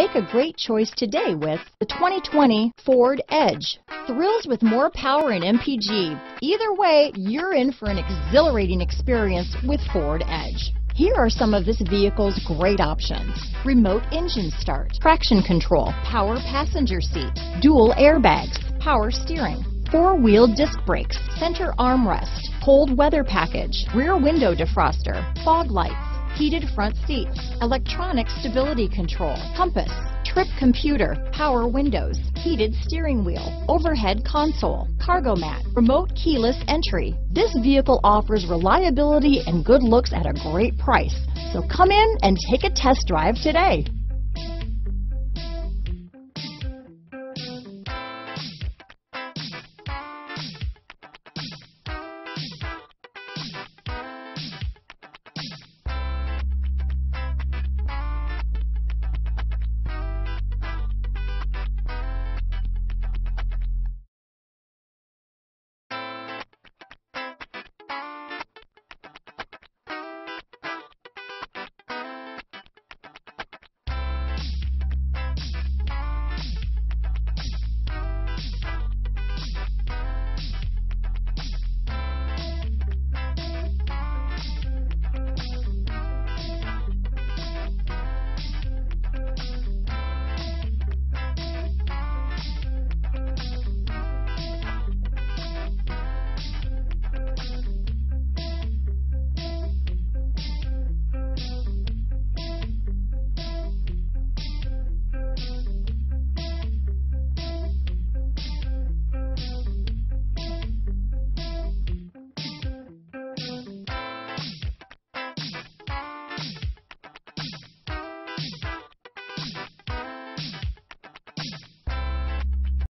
Make a great choice today with the 2020 Ford Edge. Thrills with more power and MPG. Either way, you're in for an exhilarating experience with Ford Edge. Here are some of this vehicle's great options. Remote engine start, traction control, power passenger seat, dual airbags, power steering, four-wheel disc brakes, center armrest, cold weather package, rear window defroster, fog lights, heated front seats, electronic stability control, compass, trip computer, power windows, heated steering wheel, overhead console, cargo mat, remote keyless entry. This vehicle offers reliability and good looks at a great price. So come in and take a test drive today.